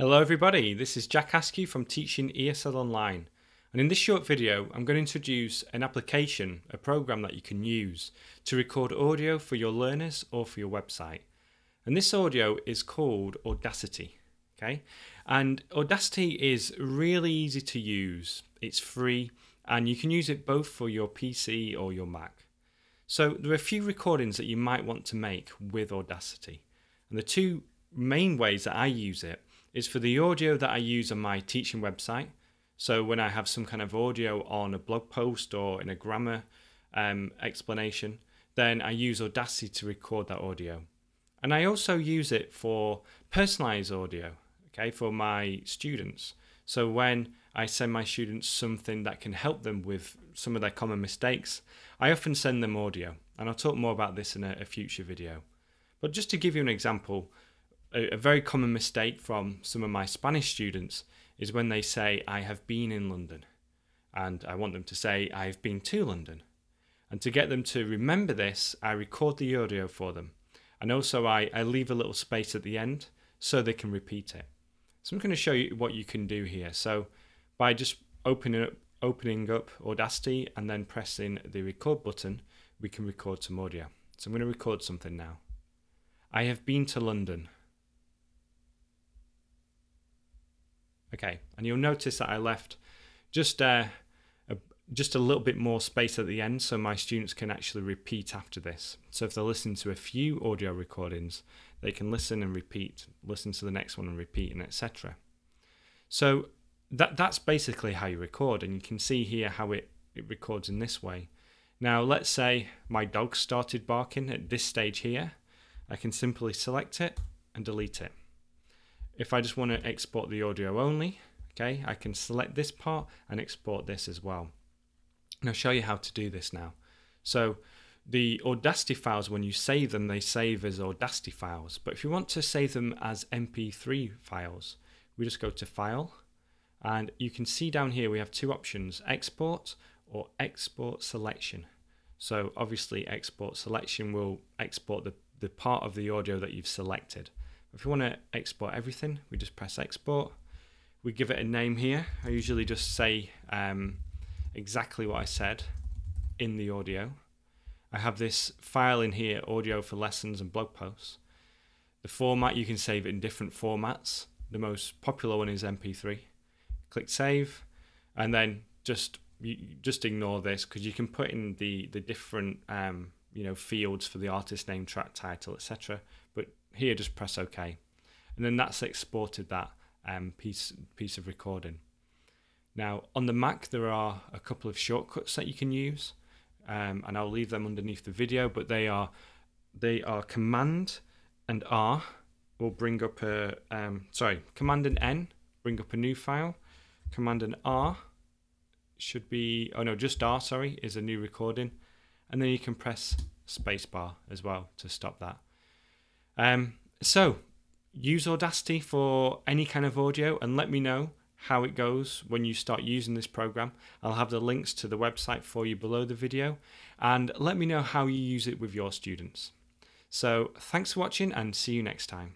Hello everybody, this is Jack Askew from Teaching ESL Online and in this short video I'm going to introduce an application, a program that you can use to record audio for your learners or for your website. And this audio is called Audacity. Okay, and Audacity is really easy to use, it's free and you can use it both for your PC or your Mac. So there are a few recordings that you might want to make with Audacity. And the two main ways that I use it is for the audio that I use on my teaching website. So when I have some kind of audio on a blog post or in a grammar um, explanation, then I use Audacity to record that audio. And I also use it for personalized audio, okay, for my students. So when I send my students something that can help them with some of their common mistakes, I often send them audio. And I'll talk more about this in a, a future video. But just to give you an example, a, a very common mistake from some of my Spanish students is when they say, I have been in London. And I want them to say, I have been to London. And to get them to remember this, I record the audio for them. And also, I, I leave a little space at the end so they can repeat it. So, I'm going to show you what you can do here. So, by just opening up, opening up Audacity and then pressing the record button, we can record some audio. So, I'm going to record something now. I have been to London. Okay, and you'll notice that I left just uh, a, just a little bit more space at the end so my students can actually repeat after this. So if they're listening to a few audio recordings, they can listen and repeat, listen to the next one and repeat, and etc. So that that's basically how you record, and you can see here how it, it records in this way. Now let's say my dog started barking at this stage here. I can simply select it and delete it. If I just want to export the audio only, okay, I can select this part and export this as well. And I'll show you how to do this now. So the Audacity files, when you save them, they save as Audacity files. But if you want to save them as MP3 files, we just go to File, and you can see down here we have two options, Export or Export Selection. So obviously Export Selection will export the, the part of the audio that you've selected. If you want to export everything, we just press export. We give it a name here. I usually just say um, exactly what I said in the audio. I have this file in here, audio for lessons and blog posts. The format, you can save it in different formats. The most popular one is MP3. Click save, and then just you just ignore this because you can put in the the different um, you know fields for the artist name, track title, etc. But here, just press OK, and then that's exported that um, piece piece of recording. Now on the Mac, there are a couple of shortcuts that you can use, um, and I'll leave them underneath the video. But they are they are Command and R will bring up a um, sorry Command and N bring up a new file. Command and R should be oh no just R sorry is a new recording, and then you can press spacebar as well to stop that. Um, so use Audacity for any kind of audio and let me know how it goes when you start using this program. I'll have the links to the website for you below the video and let me know how you use it with your students. So thanks for watching and see you next time.